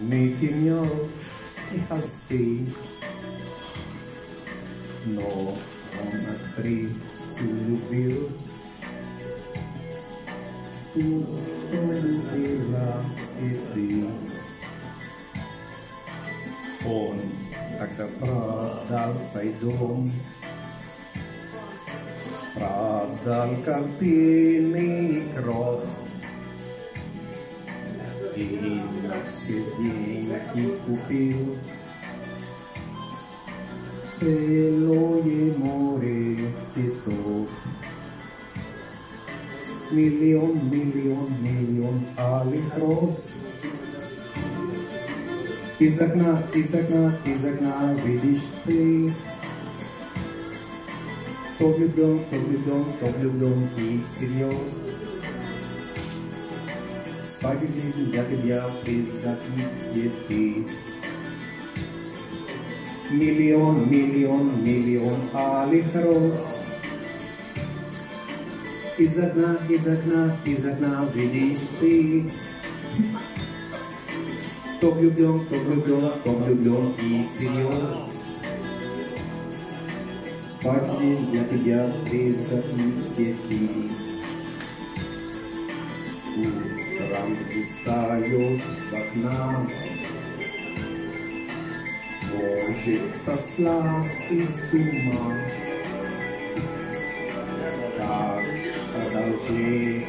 making your healthy. No, on a tree to reveal. To reveal a city. On capital pradal saidom. Pradal kampini cross. In и кровь, и на все деньги купил целое море цветов. Миллион, миллион, миллион алых роз. Из окна, из окна, из окна видишь ты. Кто влюблен, кто влюблен, кто влюблен и всерьез. Жизнь для тебя признаки цветы. Миллион, миллион, миллион алых роз. Из окна, из окна, из окна видишь ты. Кто влюблен, кто влюблен, кто влюблен и. Свой день для тебя призраки цветы. Утром встаешь в окна, Боже, сосла и с ума. Так продолжи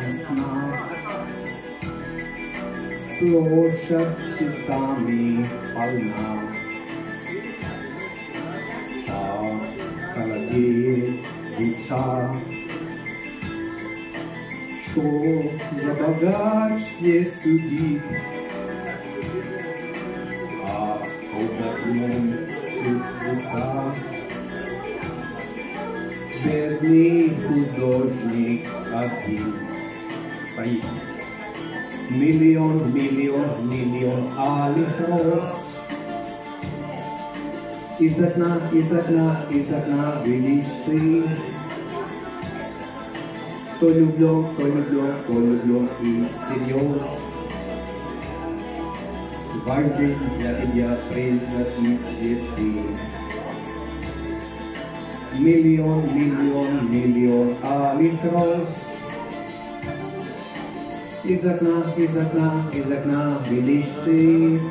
весна. Площадь цветами полна. А холодеет душа. Что за богатстве судит? А удален чудеса. Бедный художник один стоит. Миллион, миллион, миллион алых роз. Из окна, из окна, из окна видишь ты. Кто влюблен, кто влюблен, кто влюблен и всерьез. Твой жизнь для тебя признаки цветы. Миллион, миллион, миллион алых роз. Из окна, из окна, из окна видишь ты.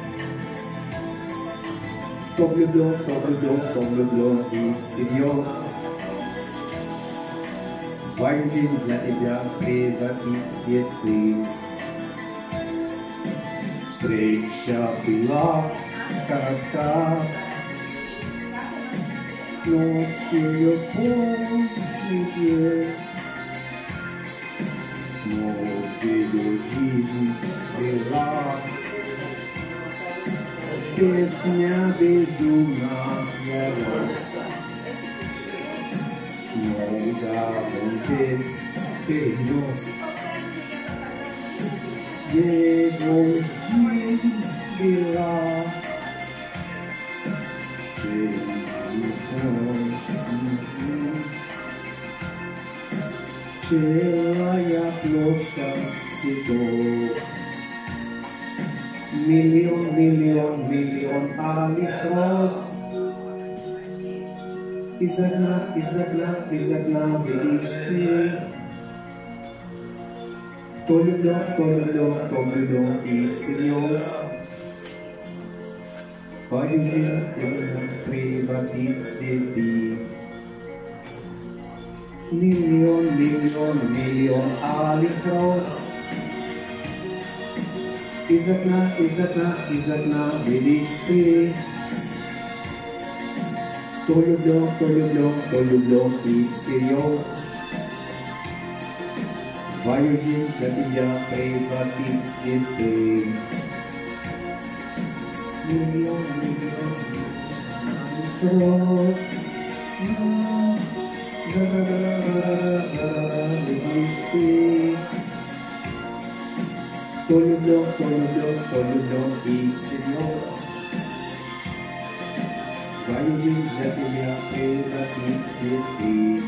Кто влюблен, кто влюблен, кто влюблен и всерьез. Твою жизнь для тебя призраки цветы. Встреча была коротка, но ее полный чудес. Но ее жизнь была песня безумная Ye mon gira Cela ya plosa sito Million, million, million Из окна, из окна, из окна видишь ты. Влюблен, кто влюблен и всерьез. Превратит в цветы. Миллион, миллион, миллион алых роз. Из окна, из окна, из окна видишь ты. Кто влюблен, кто влюблен, кто влюблен и всерьез. Твою жизнь для тебя превратит цветы. Миллион, миллион, миллион ты. Кто влюблен, кто влюблен, кто влюблен и всерьез. Жизнь для тебя превратит в цветы.